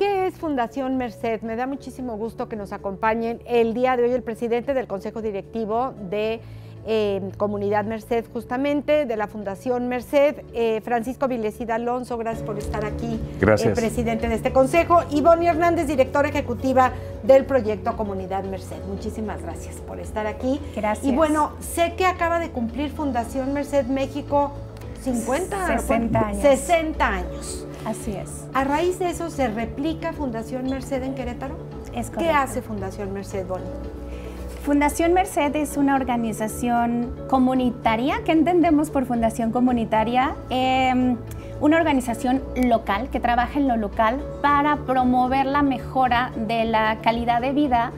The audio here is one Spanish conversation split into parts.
¿Qué es Fundación Merced? Me da muchísimo gusto que nos acompañen el día de hoy el presidente del Consejo Directivo de eh, Comunidad Merced, justamente, de la Fundación Merced, eh, Francisco Vilecida Alonso, gracias por estar aquí, gracias. presidente de este consejo, y Bonnie Hernández, directora ejecutiva del proyecto Comunidad Merced. Muchísimas gracias por estar aquí. Gracias. Y bueno, sé que acaba de cumplir Fundación Merced México 50 60 años. 60 años. Así es. A raíz de eso, ¿se replica Fundación Merced en Querétaro? Es ¿Qué hace Fundación Merced, Bonnie? Fundación Merced es una organización comunitaria. ¿Qué entendemos por fundación comunitaria? Eh, una organización local que trabaja en lo local para promover la mejora de la calidad de vida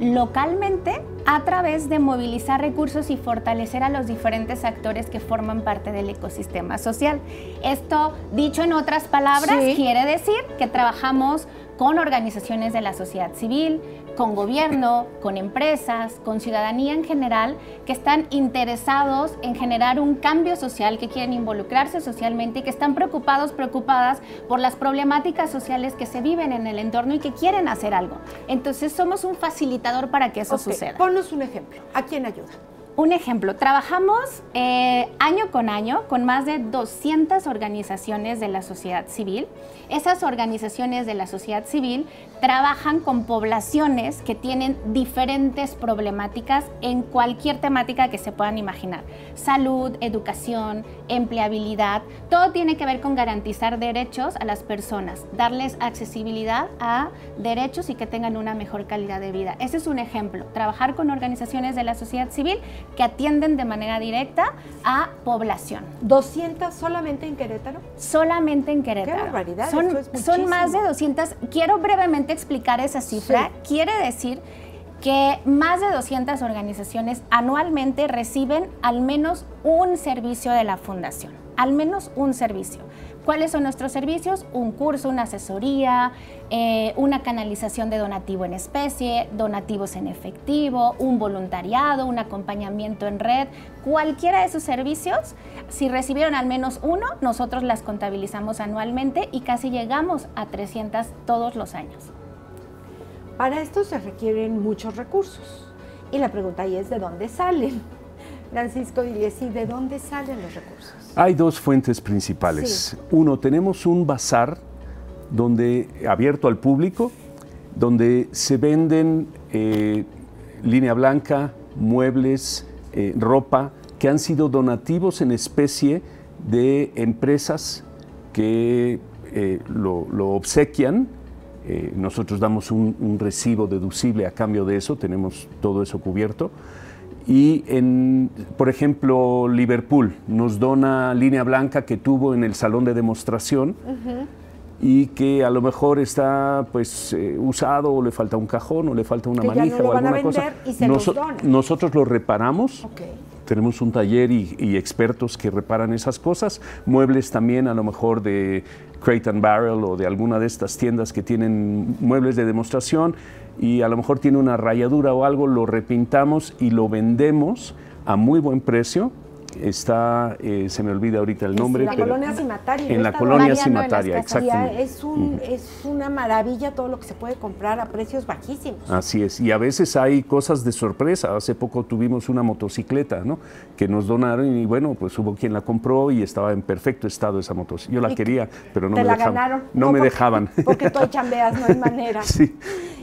localmente a través de movilizar recursos y fortalecer a los diferentes actores que forman parte del ecosistema social. Esto, dicho en otras palabras, Sí. quiere decir que trabajamos con organizaciones de la sociedad civil, con gobierno, con empresas, con ciudadanía en general, que están interesados en generar un cambio social, que quieren involucrarse socialmente y que están preocupados, preocupadas por las problemáticas sociales que se viven en el entorno y que quieren hacer algo. Entonces somos un facilitador para que eso suceda. Ponnos un ejemplo. ¿A quién ayuda? Un ejemplo, trabajamos eh, año con año con más de 200 organizaciones de la sociedad civil. Esas organizaciones de la sociedad civil trabajan con poblaciones que tienen diferentes problemáticas en cualquier temática que se puedan imaginar. Salud, educación, empleabilidad, todo tiene que ver con garantizar derechos a las personas, darles accesibilidad a derechos y que tengan una mejor calidad de vida. Ese es un ejemplo, trabajar con organizaciones de la sociedad civil que atienden de manera directa a población. ¿200 solamente en Querétaro? Solamente en Querétaro. ¡Qué barbaridad! Son, Esto es son más de muchísimo. 200. Quiero brevemente explicar esa cifra. Sí. Quiere decir que más de 200 organizaciones anualmente reciben al menos un servicio de la fundación. Al menos un servicio. ¿Cuáles son nuestros servicios? Un curso, una asesoría, eh, una canalización de donativo en especie, donativos en efectivo, un voluntariado, un acompañamiento en red. Cualquiera de esos servicios, si recibieron al menos uno, nosotros las contabilizamos anualmente y casi llegamos a 300 todos los años. Para esto se requieren muchos recursos. Y la pregunta ahí es, ¿de dónde salen? Francisco Villesi, ¿de dónde salen los recursos? Hay dos fuentes principales. Sí. Uno, tenemos un bazar donde, abierto al público, donde se venden eh, línea blanca, muebles, eh, ropa, que han sido donativos en especie de empresas que eh, lo, lo obsequian. Eh, nosotros damos un, un recibo deducible a cambio de eso, tenemos todo eso cubierto. Y, en, por ejemplo, Liverpool nos dona línea blanca que tuvo en el salón de demostración y que a lo mejor está pues eh, usado o le falta un cajón o le falta una Que ya no manija lo o van a alguna cosa. y se los donan. Nosotros lo reparamos. Ok. Tenemos un taller y, expertos que reparan esas cosas. Muebles también, a lo mejor de Crate and Barrel o de alguna de estas tiendas que tienen muebles de demostración y a lo mejor tiene una rayadura o algo, lo repintamos y lo vendemos a muy buen precio. Está, eh, se me olvida ahorita el nombre. la pero- colonia Cimataria. En la colonia Cimataria, exactamente. es, un, es una maravilla todo lo que se puede comprar a precios bajísimos. Así es, y a veces hay cosas de sorpresa. Hace poco tuvimos una motocicleta, ¿no? Que nos donaron y bueno, pues hubo quien la compró y estaba en perfecto estado esa motocicleta. Yo la Y quería, pero no me la dejaban. ganaron. No, me porque- dejaban. Porque tú chambeas, no hay manera. sí.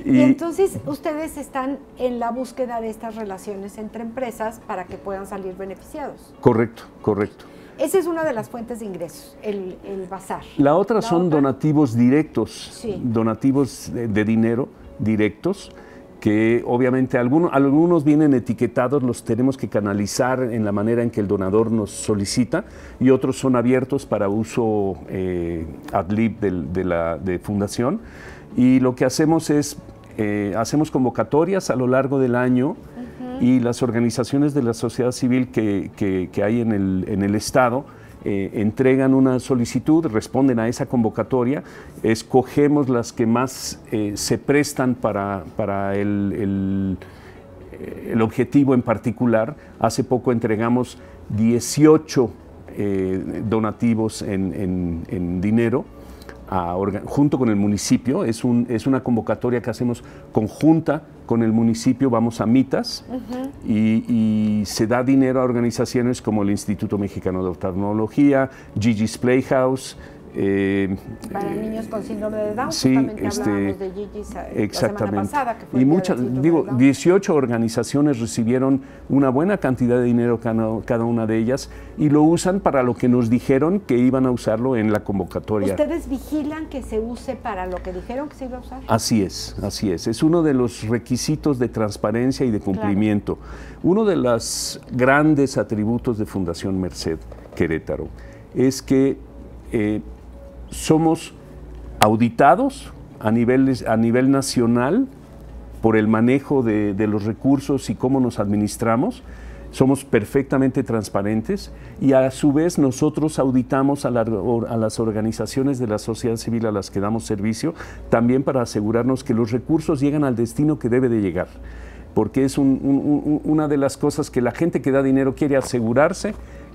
Y, entonces ustedes están en la búsqueda de estas relaciones entre empresas para que puedan salir beneficiados. Correcto, correcto. Esa es una de las fuentes de ingresos, el, el bazar. La otra son otra? donativos directos, Sí. donativos de, de dinero directos, que obviamente algunos, algunos vienen etiquetados, los tenemos que canalizar en la manera en que el donador nos solicita, y otros son abiertos para uso eh, ad lib del- de, la de fundación. Y lo que hacemos es, eh, hacemos convocatorias a lo largo del año y las organizaciones de la sociedad civil que, que- que hay en el, en el Estado eh, entregan una solicitud, responden a esa convocatoria, escogemos las que más eh, se prestan para, para el, el- el objetivo en particular. Hace poco entregamos 18 eh, donativos en, en- en dinero junto con el municipio, es, un, es una convocatoria que hacemos conjunta con el municipio, vamos a mitas y, se da dinero a organizaciones como el Instituto Mexicano de Oftalmología, Gigi's Playhouse, eh, Para eh, niños con síndrome de Down, sí, este, de Gigi's eh, exactamente. La pasada, que fue y muchas, digo, 18 organizaciones recibieron una buena cantidad de dinero cada, cada, una de ellas y lo usan para lo que nos dijeron que iban a usarlo en la convocatoria. ¿Ustedes vigilan que se use para lo que dijeron que se iba a usar? Así es, así es. Es uno de los requisitos de transparencia y de cumplimiento. Uno de los grandes atributos de Fundación Merced Querétaro es que eh, somos auditados a nivel, a nivel nacional por el manejo de, los recursos y cómo nos administramos. Somos perfectamente transparentes y a su vez nosotros auditamos a, las organizaciones de la sociedad civil a las que damos servicio también para asegurarnos que los recursos llegan al destino que debe de llegar. Porque es una de las cosas que la gente que da dinero quiere asegurarse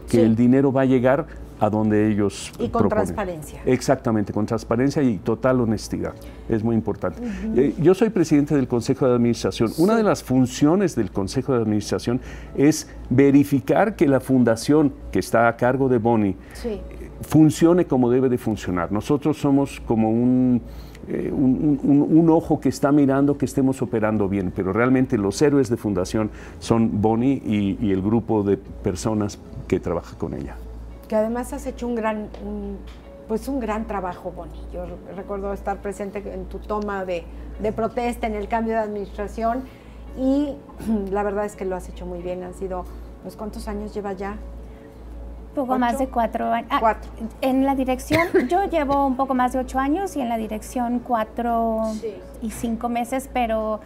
que el dinero va a llegar a donde ellos y con transparencia. Exactamente con transparencia y total honestidad. Es muy importante. Eh, yo soy presidente del consejo de administración. Una de las funciones del consejo de administración es verificar que la fundación que está a cargo de Boni funcione como debe de funcionar. Nosotros somos como un eh, un, ojo que está mirando que estemos operando bien, pero realmente los héroes de fundación son Boni y el grupo de personas que trabaja con ella que además has hecho un gran, pues un gran trabajo, Bonnie. Yo recuerdo estar presente en tu toma de, protesta, en el cambio de administración, y la verdad es que lo has hecho muy bien. Han sido, pues, ¿cuántos años lleva ya? Poco más de cuatro años. Ah, cuatro. En la dirección, yo llevo un poco más de ocho años y en la dirección cuatro y cinco meses, pero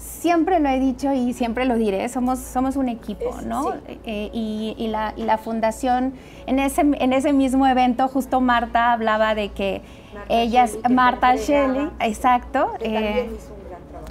siempre lo he dicho y siempre lo diré, somos, somos un equipo, ¿no? Eh, y, la, y, la, fundación, en ese, en ese mismo evento, justo Marta hablaba de que ellas, Marta Shelley, exacto. Eh,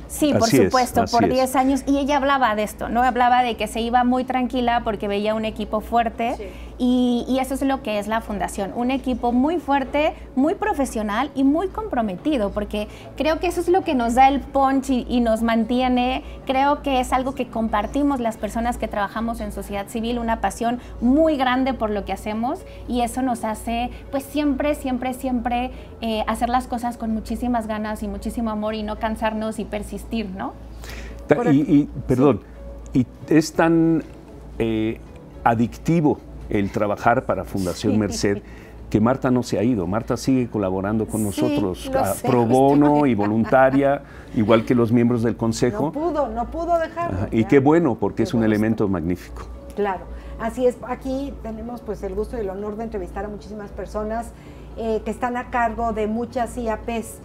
Sí, por supuesto, por 10 años. Y ella hablaba de esto, ¿no? Hablaba de que se iba muy tranquila porque veía un equipo fuerte. Y, eso es lo que es la fundación, un equipo muy fuerte, muy profesional y muy comprometido, porque creo que eso es lo que nos da el punch y, nos mantiene, creo que es algo que compartimos las personas que trabajamos en sociedad civil, una pasión muy grande por lo que hacemos y eso nos hace pues siempre, siempre, siempre eh, hacer las cosas con muchísimas ganas y muchísimo amor y no cansarnos y persistir, ¿no? Y, perdón, y es tan eh, adictivo el trabajar para Fundación Merced, que Marta no se ha ido. Marta sigue colaborando con nosotros, pro bono y voluntaria, igual que los miembros del Consejo. No pudo, no pudo dejarlo. y qué bueno, porque es un elemento magnífico. Claro, así es. Aquí tenemos pues el gusto y el honor de entrevistar a muchísimas personas eh, que están a cargo de muchas IAPs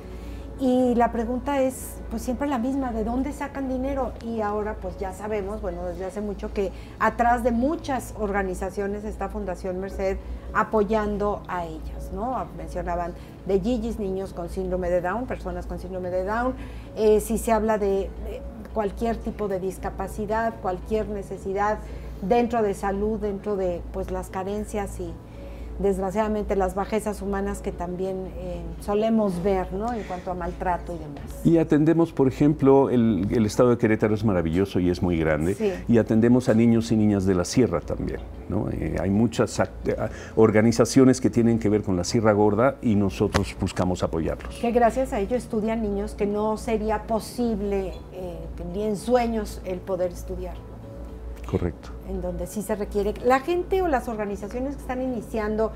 y la pregunta es, pues siempre la misma, ¿de dónde sacan dinero? Y ahora pues ya sabemos, bueno, desde hace mucho que atrás de muchas organizaciones está Fundación Merced apoyando a ellas, ¿no? Mencionaban de Gigi's, niños con síndrome de Down, personas con síndrome de Down, eh, si se habla de cualquier tipo de discapacidad, cualquier necesidad dentro de salud, dentro de pues las carencias y desgraciadamente las bajezas humanas que también eh, solemos ver ¿no? en cuanto a maltrato y demás. Y atendemos, por ejemplo, el, estado de Querétaro es maravilloso y es muy grande, y atendemos a niños y niñas de la sierra también. ¿no? Eh, hay muchas organizaciones que tienen que ver con la Sierra Gorda y nosotros buscamos apoyarlos. Que gracias a ello estudian niños que no sería posible, eh, ni en sueños, el poder estudiar. Correcto. En donde sí se requiere. La gente o las organizaciones que están iniciando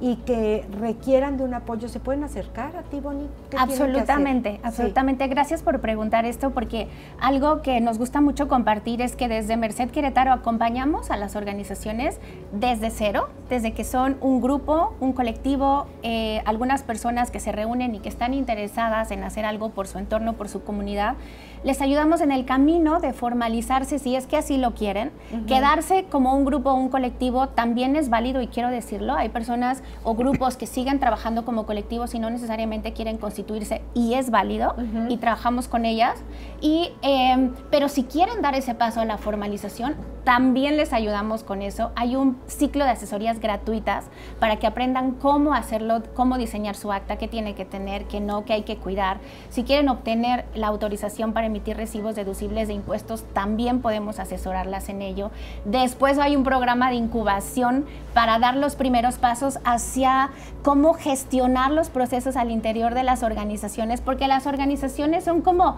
y que requieran de un apoyo, ¿se pueden acercar a ti, Bonnie? Absolutamente, absolutamente. Gracias por preguntar esto, porque algo que nos gusta mucho compartir es que desde Merced Querétaro acompañamos a las organizaciones desde cero, desde que son un grupo, un colectivo, eh, algunas personas que se reúnen y que están interesadas en hacer algo por su entorno, por su comunidad les ayudamos en el camino de formalizarse si es que así lo quieren. Quedarse como un grupo o un colectivo también es válido y quiero decirlo. Hay personas o grupos que siguen trabajando como colectivos y no necesariamente quieren constituirse y es válido y trabajamos con ellas. Y, em, pero si quieren dar ese paso a la formalización, también les ayudamos con eso. Hay un ciclo de asesorías gratuitas para que aprendan cómo hacerlo, cómo diseñar su acta, qué tiene que tener, qué no, qué hay que cuidar. Si quieren obtener la autorización para emitir recibos deducibles de impuestos, también podemos asesorarlas en ello. Después hay un programa de incubación para dar los primeros pasos hacia cómo gestionar los procesos al interior de las organizaciones, porque las organizaciones son como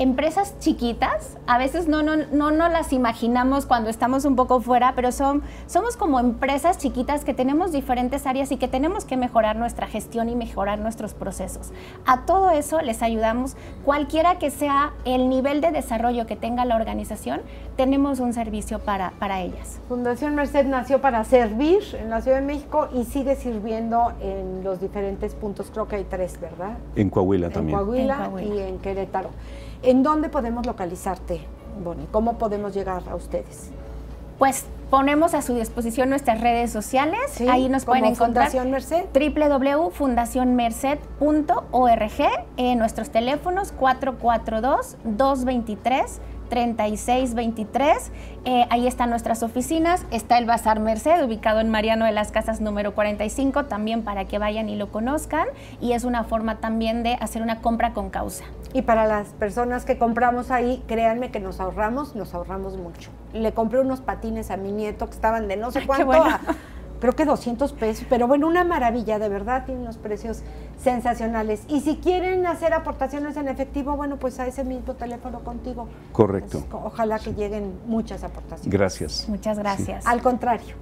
empresas chiquitas, a veces no, no, no, no las imaginamos cuando estamos un poco fuera, pero son, somos como empresas chiquitas que tenemos diferentes áreas y que tenemos que mejorar nuestra gestión y mejorar nuestros procesos. A todo eso les ayudamos, cualquiera que sea el nivel de desarrollo que tenga la organización, tenemos un servicio para, para ellas. Fundación Merced nació para servir en la Ciudad de México y sigue sirviendo en los diferentes puntos, creo que hay tres, ¿verdad? En Coahuila también. En Coahuila, y en Querétaro. ¿En dónde podemos localizarte, Bonnie? ¿Cómo podemos llegar a ustedes? Pues ponemos a su disposición nuestras redes sociales. Ahí nos pueden encontrar. Fundación Merced. www.fundacionmerced.org. En nuestros teléfonos 442 223 3623. Eh, ahí están nuestras oficinas. Está el Bazar Merced, ubicado en Mariano de las Casas número 45, también para que vayan y lo conozcan. Y es una forma también de hacer una compra con causa. Y para las personas que compramos ahí, créanme que nos ahorramos, nos ahorramos mucho. Le compré unos patines a mi nieto que estaban de no sé cuánto creo que 200 pesos, pero bueno, una maravilla, de verdad, tienen unos precios sensacionales. Y si quieren hacer aportaciones en efectivo, bueno, pues a ese mismo teléfono contigo. Correcto. ojalá que lleguen muchas aportaciones. Gracias. Muchas gracias. Al contrario.